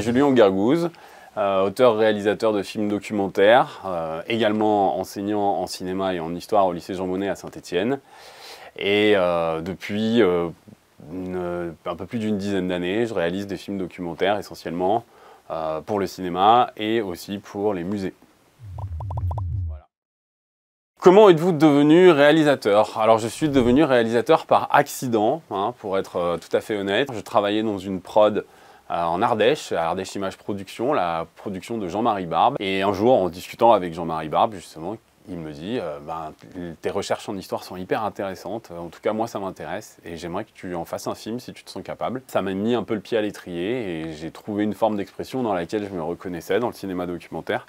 Julien Gargouze, euh, auteur-réalisateur de films documentaires, euh, également enseignant en cinéma et en histoire au lycée Jean Monnet à Saint-Étienne. Et euh, depuis un peu plus d'une dizaine d'années, je réalise des films documentaires essentiellement pour le cinéma et aussi pour les musées. Comment êtes-vous devenu réalisateur? Alors je suis devenu réalisateur par accident, hein, pour être tout à fait honnête. Je travaillais dans une prod en Ardèche, à Ardèche Image Production, la production de Jean-Marie Barbe. Et un jour, en discutant avec Jean-Marie Barbe, justement, il me dit euh, ben, Tes recherches en histoire sont hyper intéressantes, en tout cas moi ça m'intéresse, et j'aimerais que tu en fasses un film si tu te sens capable. Ça m'a mis un peu le pied à l'étrier, et j'ai trouvé une forme d'expression dans laquelle je me reconnaissais dans le cinéma documentaire.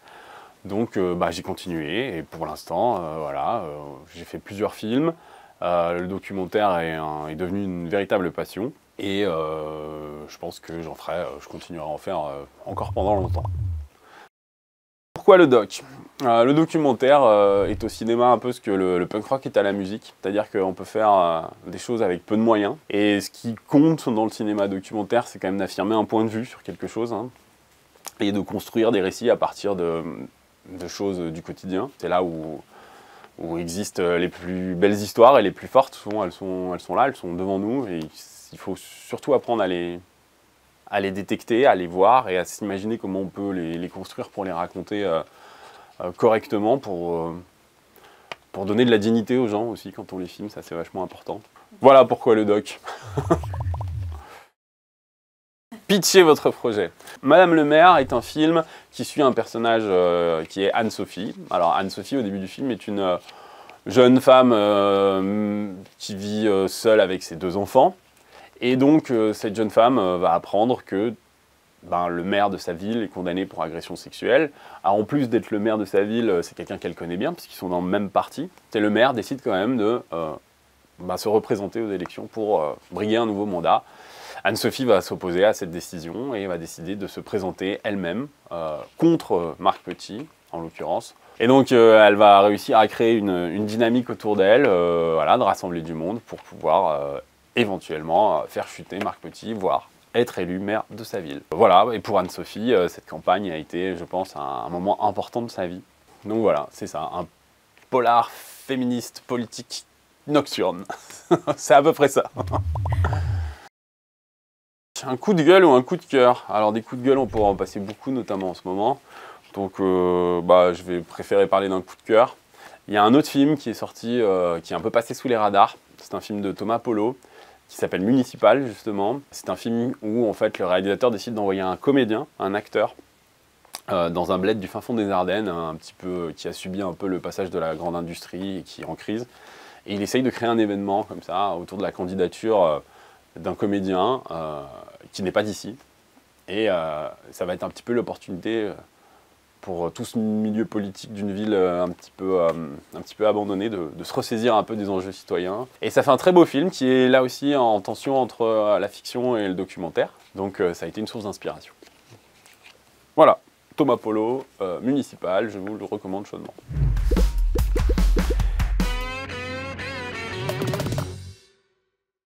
Donc euh, bah, j'ai continué et pour l'instant, euh, voilà, euh, j'ai fait plusieurs films. le documentaire est, devenu une véritable passion et je pense que j'en ferai, je continuerai à en faire encore pendant longtemps. Pourquoi le doc? Le documentaire est au cinéma un peu ce que le, punk rock est à la musique, c'est-à-dire qu'on peut faire des choses avec peu de moyens. Et ce qui compte dans le cinéma documentaire, c'est quand même d'affirmer un point de vue sur quelque chose hein, et de construire des récits à partir de, de choses du quotidien. C'est là où, où existent les plus belles histoires et les plus fortes. Souvent, elles sont, elles sont là, elles sont devant nous. Et il faut surtout apprendre à les, détecter, à les voir et à s'imaginer comment on peut les, construire pour les raconter euh, euh, correctement, pour, euh, pour donner de la dignité aux gens aussi quand on les filme. Ça, c'est vachement important. Voilà pourquoi le doc. pitcher votre projet. Madame le maire est un film qui suit un personnage euh, qui est Anne-Sophie. Alors Anne-Sophie au début du film est une euh, jeune femme euh, qui vit seule avec ses deux enfants. Et donc cette jeune femme va apprendre que ben, le maire de sa ville est condamné pour agression sexuelle. En plus d'être le maire de sa ville, c'est quelqu'un qu'elle connaît bien, puisqu'ils sont dans le même parti. Et le maire décide quand même de ben, se représenter aux élections pour briguer un nouveau mandat. Anne-Sophie va s'opposer à cette décision et va décider de se présenter elle-même euh, contre Marc Petit, en l'occurrence. Et donc, euh, elle va réussir à créer une, dynamique autour d'elle, euh, voilà, de rassembler du monde pour pouvoir éventuellement faire chuter Marc Petit, voire être élu maire de sa ville. Voilà, et pour Anne-Sophie, cette campagne a été, je pense, un, moment important de sa vie. Donc voilà, c'est ça, un polar féministe politique nocturne. c'est à peu près ça. Un coup de gueule ou un coup de cœur Alors des coups de gueule, on pourra en passer beaucoup, notamment en ce moment. Donc euh, bah, je vais préférer parler d'un coup de cœur. Il y a un autre film qui est sorti, euh, qui est un peu passé sous les radars. C'est un film de Thomas Polo, qui s'appelle Municipal, justement. C'est un film où, en fait, le réalisateur décide d'envoyer un comédien, un acteur, euh, dans un bled du fin fond des Ardennes, un petit peu, qui a subi un peu le passage de la grande industrie et qui est en crise. Et il essaye de créer un événement comme ça, autour de la candidature d'un comédien qui n'est pas d'ici. Et euh, ça va être un petit peu l'opportunité euh, pour tout ce milieu politique d'une ville un petit peu, un petit peu abandonnée de, se ressaisir un peu des enjeux citoyens. Et ça fait un très beau film qui est là aussi en tension entre la fiction et le documentaire. Donc ça a été une source d'inspiration. Voilà, Thomas Polo, municipal, je vous le recommande chaudement.